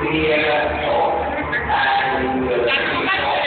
we are and